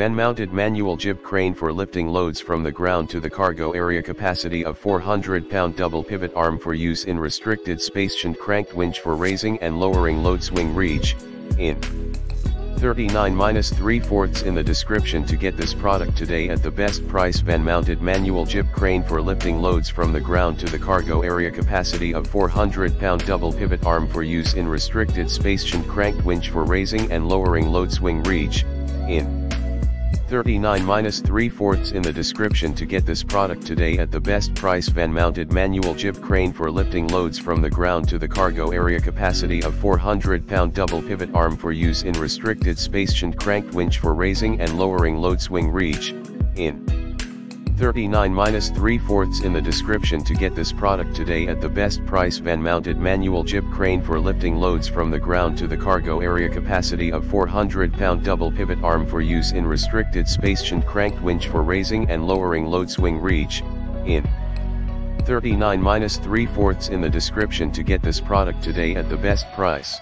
Van-mounted manual jib crane for lifting loads from the ground to the cargo area capacity of 400 pound double pivot arm for use in restricted space shunt cranked winch for raising and lowering load swing reach, in 39-3 fourths in the description to get this product today at the best price. Van-mounted manual jib crane for lifting loads from the ground to the cargo area capacity of 400 pound double pivot arm for use in restricted space shunt cranked winch for raising and lowering load swing reach, in 39-3 fourths in the description to get this product today at the best price. Van mounted manual jib crane for lifting loads from the ground to the cargo area. Capacity of 400 pound double pivot arm for use in restricted space. Shunt cranked winch for raising and lowering load swing reach, in 39-3 fourths in the description to get this product today at the best price. Van mounted manual jib crane for lifting loads from the ground to the cargo area. Capacity of 400 pound double pivot arm for use in restricted space. Shunt cranked winch for raising and lowering load swing reach, in. 39-3 fourths in the description to get this product today at the best price.